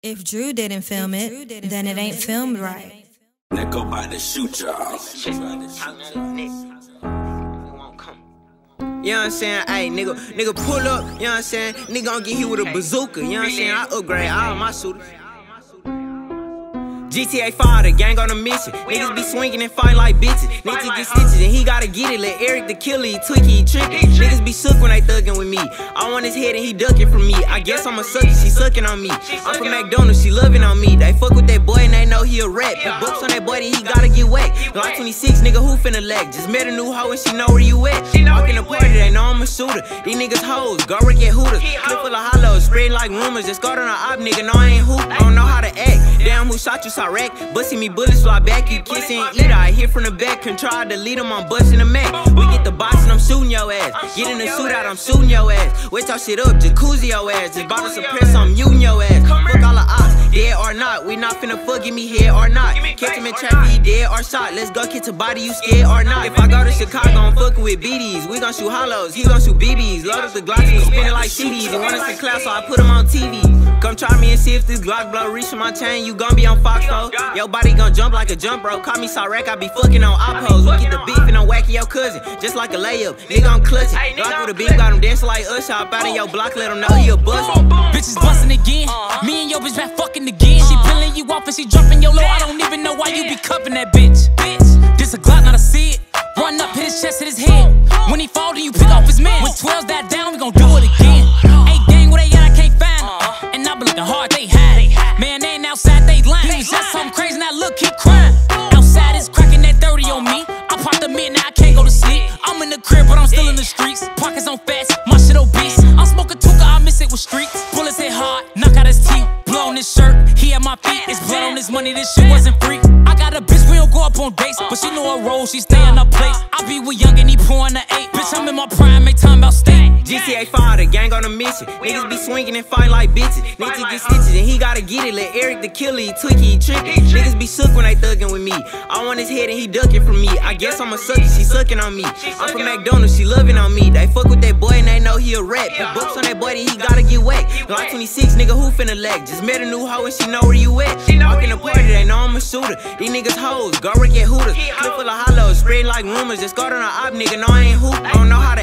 If Drew didn't film it, then it ain't filmed right. Nigga about to shoot y'all. You know what I'm saying? Hey, nigga, nigga pull up, you know what I'm saying? Nigga gonna get hit with a bazooka, you know what I'm saying? I upgrade all my shooters. GTA 5, the gang on a mission. Niggas be swinging and fighting like bitches. Niggas get stitches and he gotta get it. Let Eric the killer, he tweaky, he trippin'. Niggas be shook when they thuggin' with me. I want his head and he ducking from me. I guess I'm a sucker, she sucking on me. I'm from McDonald's, she loving on me. They fuck with that boy and they know he a rat. Put books on that boy and he gotta get whacked. Glock 26, nigga, who finna leg? Just met a new hoe and she know where you at. Walk in the party, they know I'm a shooter. These niggas hoes, go work at Hooters. Clip full of hollows, spreading like rumors. Just got on a op, nigga, no I ain't hoop. I don't know how to act. Damn, who shot you, Cyraq? Busting me bullets, fly back, you kissing eat. I hit from the back, control to lead them, I'm busting the Mac. We get the box and I'm shooting your ass. Get in the suit out, I'm shooting your ass. Wait your shit up, jacuzzi your ass. Just bottle suppress, I'm muting your ass. Fuck all the ops, dead or not. We not finna fuck, give me head or not. Catch him in traffic, he dead or shot. Let's go catch a body, you scared or not. If I go to Chicago, I'm fucking with BDs. We gon' shoot hollows, he gon' shoot BBs. Load up the Glocks we spin it like CDs. And want us in class, so I put him on TV. Come try me and see if this Glock blow reach my chain. You gon' be on Fox though. Your body gon' jump like a jump bro. Call me Cyraq, I be fucking on oppos. We get the beef and I'm whacking your cousin. Just like a layup. Nigga, I'm clutching. Glock with a beef, got him dancing like Usher. Hop out in your block, let him know he a bust. Bitches bustin' again. Me and your bitch back fucking again. She peeling you off and she dropping your low. I don't even know why you be cupping that bitch. Bitch, his money, this shit wasn't free. I got a bitch, we don't go up on dates. But she know her role, she stay in her place. I be with young and he pouring the eight. Bitch, I'm in my prime, make time about state. GTA 5, the gang on a mission. Niggas be swinging and fighting like bitches. Niggas get stitches and he gotta get it. Let Eric the killer, he tweaky, he trippin'. Niggas be shook when they thuggin' with me. I want his head and he ducking from me. I guess I'm a sucker, she sucking on me. I'm from McDonald's, she loving on me. They fuck with that boy and they know he a rat. Put books on that boy, then he gotta get whacked. Glock 26, nigga, who finna leg? Just met a new hoe and she know where you at. Walk in the party, they know I'm a shooter. These niggas hoes, go work at Hooters. Clip full of hollows, spreading like rumors. Just got on a op, nigga, no I ain't hoop. I don't know how